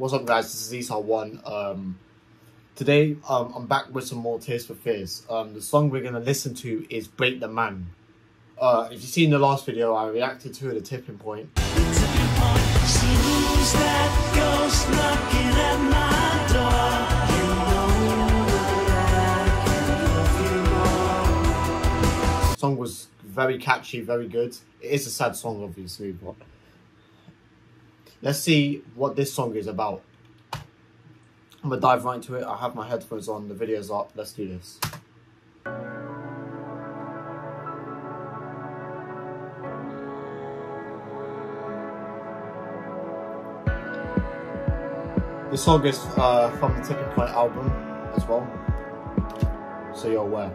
What's up guys, this is Esau1. Um, today um, I'm back with some more Tears for Fears. Um, the song we're going to listen to is Break the Man. Uh, if you've seen the last video, I reacted to at the tipping point. Song was very catchy, very good. It is a sad song obviously, but Let's see what this song is about. I'm gonna dive right into it. I have my headphones on, the video's up. Let's do this. This song is uh, from the Tipping Point album as well, so you're aware.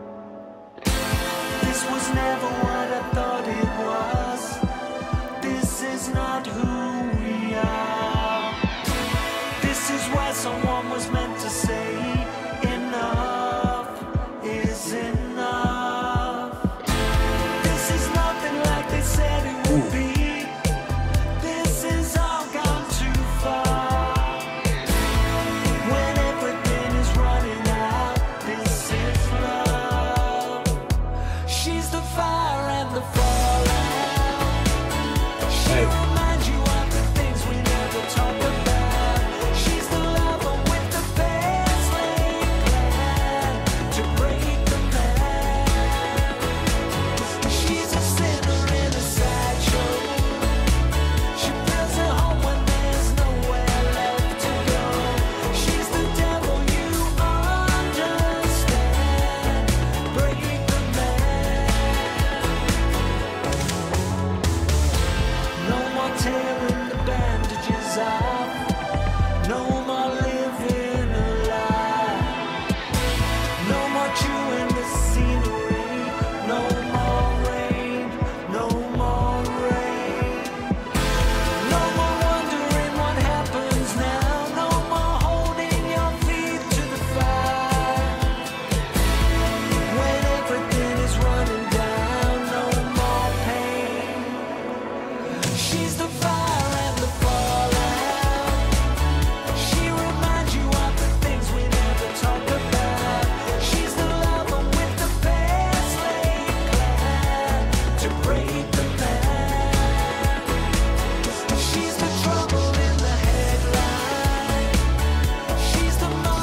someone was meant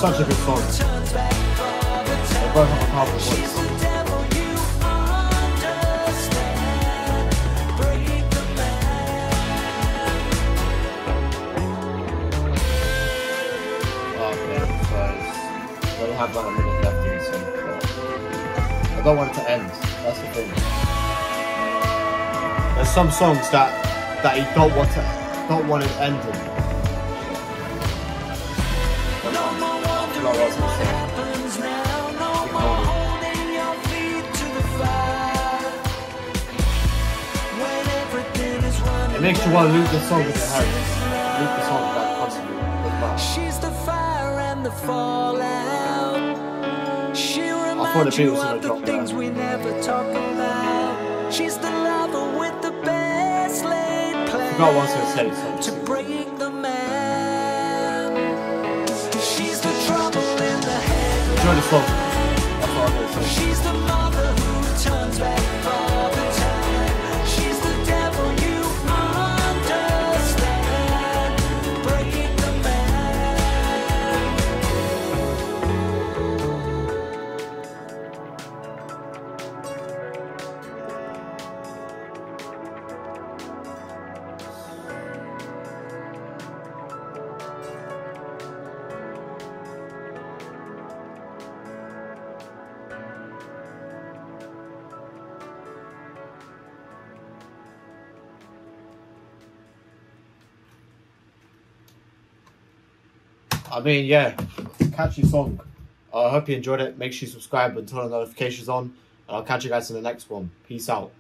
such a good song. They both have a powerful voice. Okay, have about a minute left in the song. I don't want it to end. That's the thing. There's some songs that that you don't want to don't want it ending. It makes you want to loop the song with your head. Loop the song back constantly. She's the fire and the fallout. She reminds you of the things we never talk about. She's the lover with the best laid plan. I forgot what I was going to say. To break the enjoy the song. That's all I'm say. I mean, yeah, catchy song. I hope you enjoyed it. Make sure you subscribe and turn the notifications on. And I'll catch you guys in the next one. Peace out.